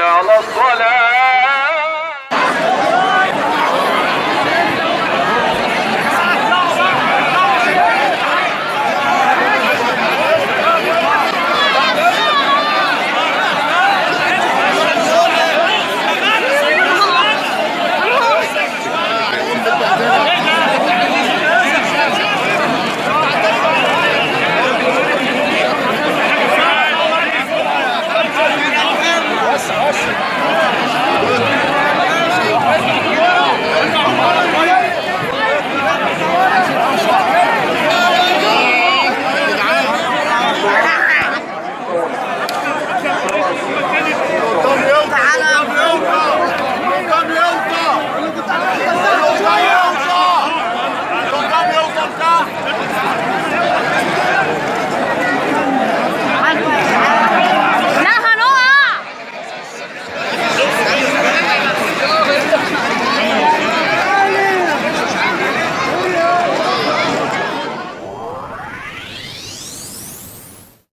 على الصلاة.